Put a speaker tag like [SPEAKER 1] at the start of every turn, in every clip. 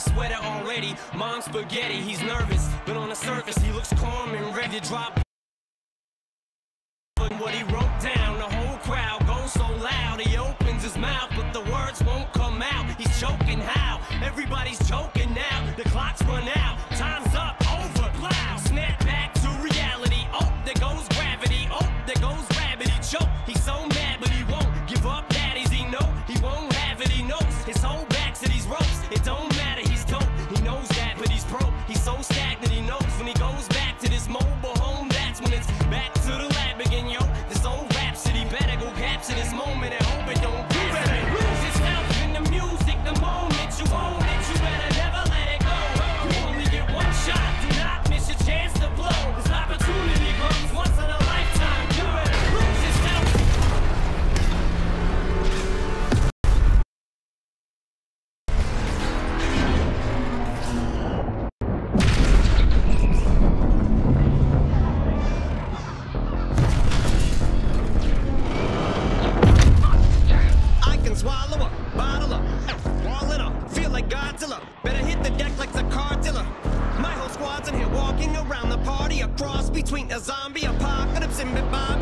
[SPEAKER 1] sweater already. Mom's spaghetti, he's nervous, but on the surface he looks calm and ready to drop. But what he wrote down, the whole crowd goes so loud. He opens his mouth, but the words won't come out. He's choking how? Everybody's choking now. The clock's run out. Back to the a
[SPEAKER 2] bottle up, wall it up, feel like Godzilla. Better hit the deck like the cartilla. My whole squad's in here walking around the party, a cross between a zombie apocalypse and Bobby.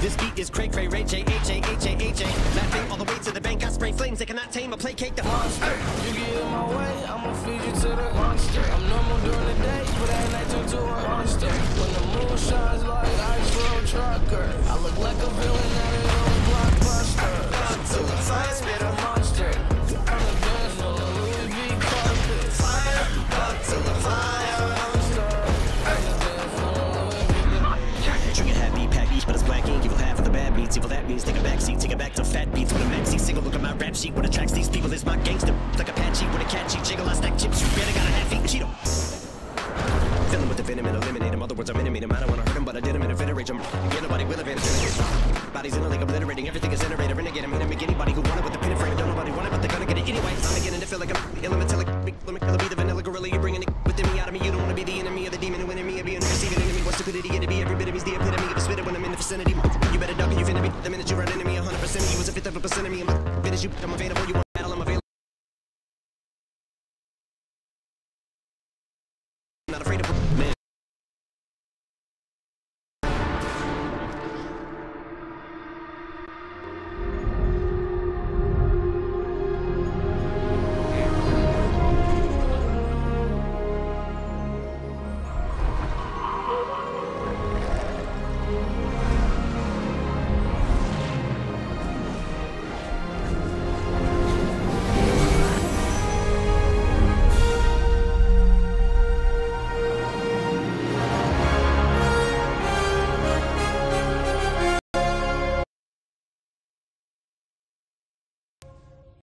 [SPEAKER 2] This beat is cray cray ray J H A H A H A. Laughing all the way to the bank. I spray flames they cannot tame or placate the monster.
[SPEAKER 3] You get in my way, I'ma feed
[SPEAKER 2] What attracts these people is my gangster. Like Apache with a catchy jiggle. I stack chips. You better got a half eat Cheeto. Fill 'em with the venom and eliminate 'em. Other words, I'm Minute Maid 'em. I don't wanna hurt 'em, but I did 'em in a fit of rage. Get nobody will advantage. Bodies in a league obliterating. Everything is generated. Renegade. I'm gonna make anybody who want it with the pin and frame. Don't nobody want it, but they're gonna get it anyway. I'm beginning to feel like I'm elemental. Let me be the vanilla gorilla. You're bringing it within me out of me. You don't wanna be the enemy of the demon who in me. Being receiving enemy. What stupidity gonna be? Every bit of me's the epitome of a spitter when I'm in the vicinity. The minute you run into me, 100% of you was a fifth of a percent of me. I'm as you. I'm available. You want battle. I'm available. Not afraid of.